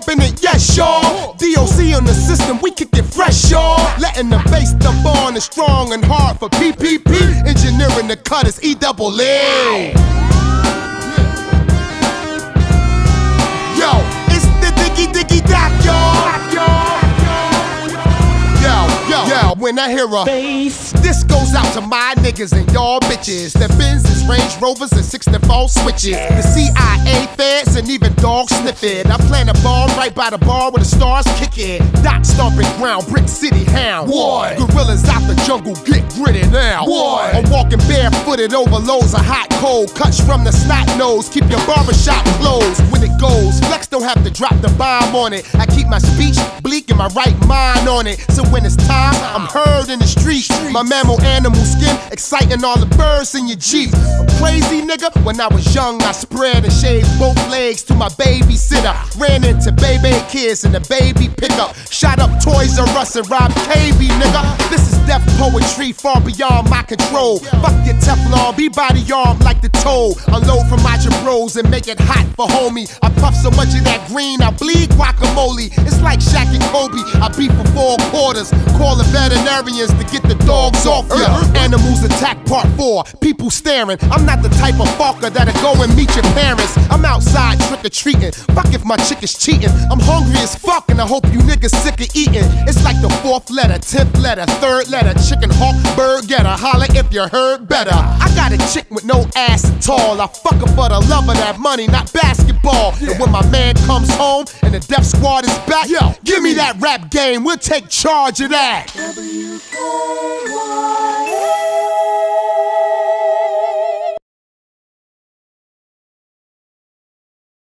bumping it, yes, y'all. DOC on the system, we kick it fresh, y'all. Letting the bass dump on is strong and hard for PPP. Engineering the cut is E double A. when I hear a Bass. this goes out to my niggas and y'all bitches. The Benzes, Range Rovers, and 64 switches. The CIA feds and even dogs sniff it. I plan a bomb right by the bar where the stars kick it. Dot stomping ground, Brick City hound. What? Gorillas out the jungle, get gritty now. What? I'm walking barefooted over loads of hot cold. Cuts from the snot nose, keep your barbershop closed. Have to drop the bomb on it. I keep my speech bleak and my right mind on it. So when it's time, I'm heard in the streets. My mammal animal skin, exciting all the birds in your Jeep. A crazy nigga, when I was young, I spread and shaved both legs to my babysitter. Ran into baby kids in the baby pickup. Shot up Toys R Us and robbed KB, nigga. This is death poetry far beyond my control. Fuck your Teflon, be body arm like the toe. Unload from my bros and make it hot for homie. I puff so much of that green, I bleed guacamole. It's like Shaq and Kobe. I beat for four quarters. Call the veterinarians to get the dogs off ya. Uh-huh. Animals attack part four. People staring. I'm not the type of fucker that'll go and meet your parents. I'm outside trick or treating. Fuck if my chick is cheating. I'm hungry as fuck and I hope you niggas sick of eating. It's like the fourth letter, tenth letter, third letter. Chicken hawk, bird getter. Holla if you heard better. I got a chick with no ass at all. I fuck her for the love of that money, not basketball. And when my man comes home and the death squad is back, yo, give me that rap game. We'll take charge of that. WKY.